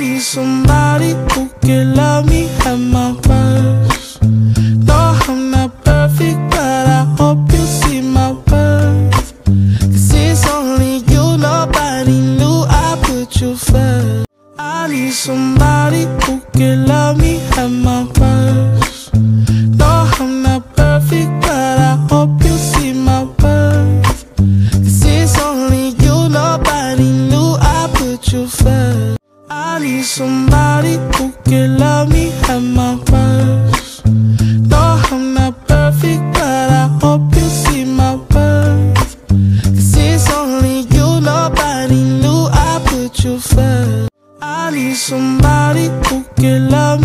need somebody who can love me at my worst. No, I'm not perfect, but I hope you see my worth. Cause it's only you, nobody knew I put you first. I need somebody who can love me at my worst. I need somebody who can love me at my worst. No, I'm not perfect, but I hope you see my worth. Cause it's only you, nobody knew I put you first. I need somebody who can love